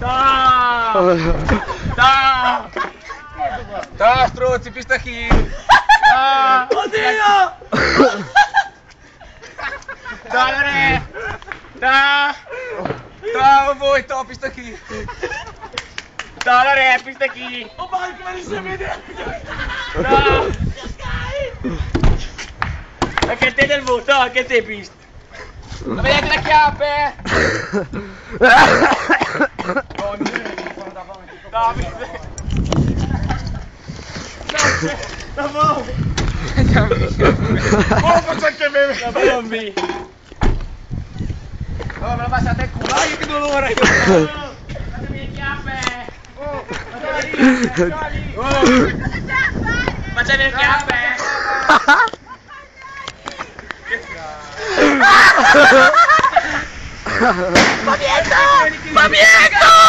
Tá! Tá! Tá, trouxe, pista aqui! Tá! Rodinho! Tá, Loré! Tá! Tá, eu vou então, pista aqui! Tá, Loré, pista aqui! O barco vai receber dentro! Tá! Aquele é nervoso, tá, aquele é pista! Ma vedete le chiappe? Da, pista. La bomba! Oh, faccio anche me! La bombi! Oh, me la passate il culo, Ai, che dolore! Fatemi le chiappe! Oh, fatemi le chiappe! Oh! Le chiappe! ¡Pamiento! ¡Pamiento!